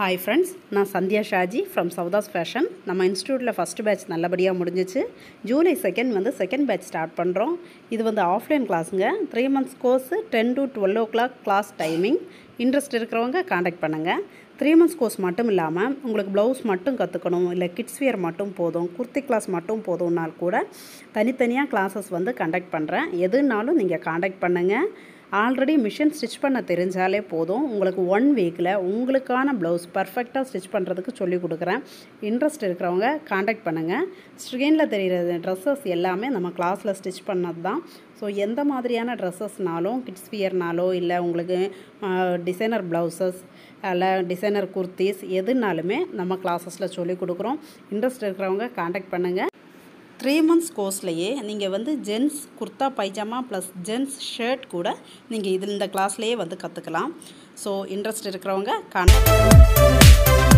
Hi friends நான் Sandhya Shaji from சவுதாஸ் fashion நம்ம இன்ஸ்டியூட்டில் ஃபஸ்ட்டு பேட்ச் நல்லபடியாக முடிஞ்சிச்சு. ஜூலை செகண்ட் வந்து செகண்ட் பேட்ச் ஸ்டார்ட் பண்ணுறோம் இது வந்து offline கிளாஸுங்க three months course ten to twelve o'clock class timing interest இருக்கிறவங்க காண்டாக்ட் பண்ணுங்கள் த்ரீ மந்த்ஸ் கோர்ஸ் மட்டும் இல்லாமல் உங்களுக்கு ப்ளவுஸ் மட்டும் கற்றுக்கணும் இல்லை கிட்ஸ் வியர் மட்டும் போதும் குர்த்தி கிளாஸ் மட்டும் போதும்னால் கூட தனித்தனியாக கிளாஸஸ் வந்து கண்டக்ட் பண்ணுறேன் எதுனாலும் நீங்கள் காண்டாக்ட் பண்ணுங்கள் ஆல்ரெடி மிஷின் ஸ்டிச் பண்ண தெரிஞ்சாலே போதும். உங்களுக்கு ஒன் வீக்கில் உங்களுக்கான ப்ளவுஸ் பர்ஃபெக்டாக ஸ்டிச் பண்ணுறதுக்கு சொல்லி கொடுக்குறேன். இன்ட்ரெஸ்ட் இருக்கிறவங்க காண்டாக்ட் பண்ணுங்கள் ஸ்க்ரீனில் தெரிகிற ட்ரெஸ்ஸஸ் எல்லாமே நம்ம கிளாஸில் ஸ்டிச் பண்ணது தான் ஸோ எந்த மாதிரியான ட்ரெஸ்ஸஸ்னாலும் கிட்ஸ் வியர்னாலோ இல்லை உங்களுக்கு டிசைனர் ப்ளவுசஸ் அல்ல டிசைனர் குர்த்திஸ் எதுனாலுமே நம்ம கிளாஸஸில் சொல்லி கொடுக்குறோம். இன்ட்ரெஸ்ட் இருக்கிறவங்க காண்டாக்ட் பண்ணுங்கள் த்ரீ மந்த்ஸ் கோர்ஸ்லையே நீங்கள் வந்து gents kurta pyjama plus gents shirt கூட நீங்கள் இது இந்த கிளாஸ்லேயே வந்து கற்றுக்கலாம் ஸோ இன்ட்ரெஸ்ட் இருக்கிறவங்க கான்டாக்ட்